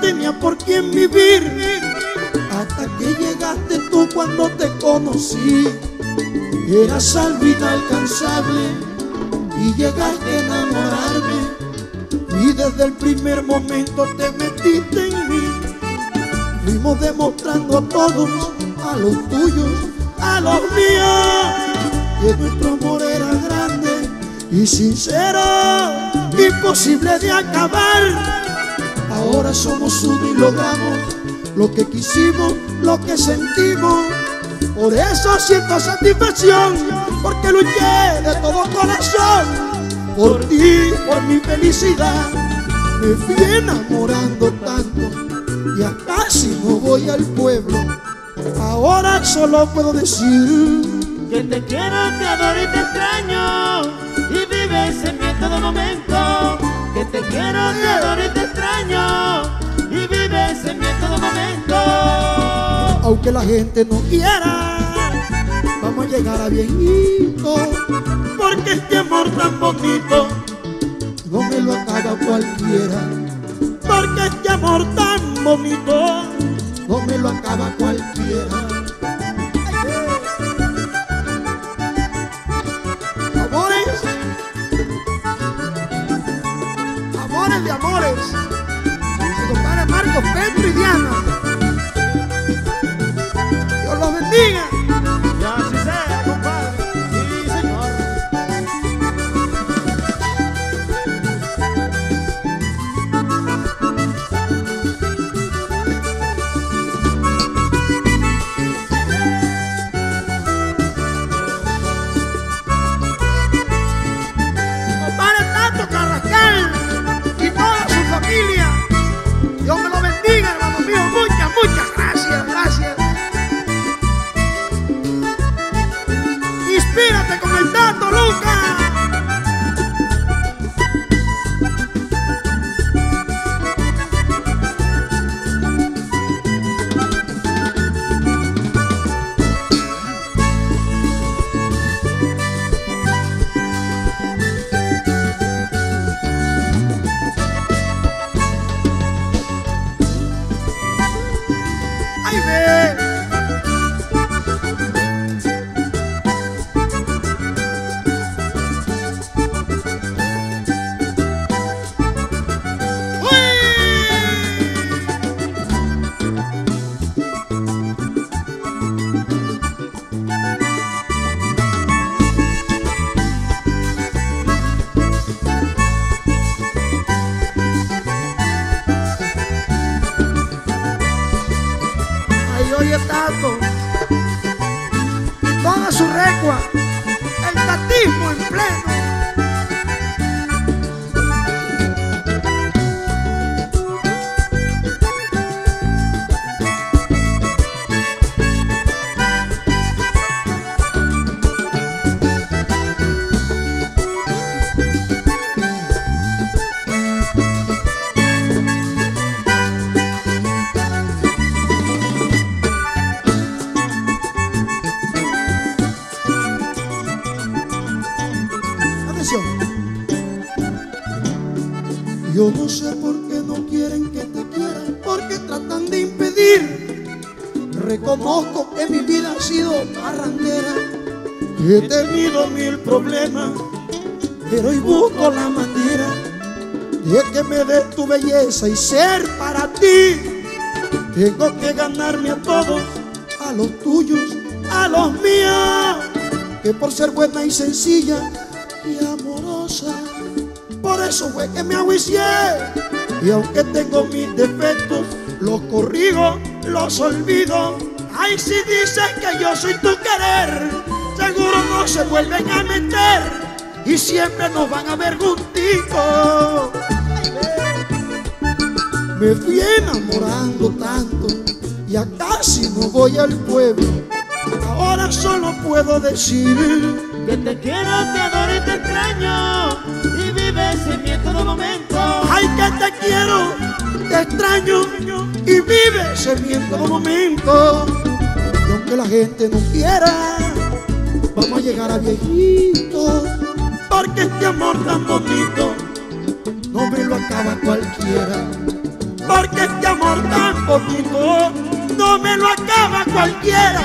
tenía por quién vivir. Hasta que llegaste tú cuando te conocí. Eras algo inalcanzable y llegaste a enamorarme. Y desde el primer momento te metiste en mí. Fuimos demostrando a todos, a los tuyos, a los míos, que nuestro amor era grande y sincero, imposible de acabar. Ahora somos uno y logramos lo que quisimos, lo que sentimos. Por eso siento satisfacción, porque luché de todo corazón. Por ti, por mi felicidad, me fui enamorando tanto. Ya casi no voy al pueblo. Ahora solo puedo decir que te quiero, te adoro y te extraño. Aunque la gente no quiera, vamos a llegar a viejito. Porque este amor tan bonito no me lo acaba cualquiera. Porque este amor tan bonito no me lo acaba cualquiera. El Tato, Lucas. El tatismo en pleno. Yo no sé por qué no quieren que te quieran, porque tratan de impedir. Reconozco que mi vida ha sido parrandera, que he tenido mil problemas, pero hoy busco la manera de que me des tu belleza y ser para ti. Tengo que ganarme a todos, a los tuyos, a los míos, que por ser buena y sencilla y amorosa, por eso fue que me agüicié. Y aunque tengo mis defectos, los corrijo, los olvido. Ay, si dices que yo soy tu querer, seguro no se vuelven a meter y siempre nos van a ver juntitos. Me fui enamorando tanto, ya casi no voy al pueblo. Ahora solo puedo decir Que te quiero, te adoro y te extraño. Te extraño y mí en todo momento. Y aunque la gente no quiera, vamos a llegar a viejitos. Porque este amor tan bonito no me lo acaba cualquiera. porque este amor tan bonito no me lo acaba cualquiera.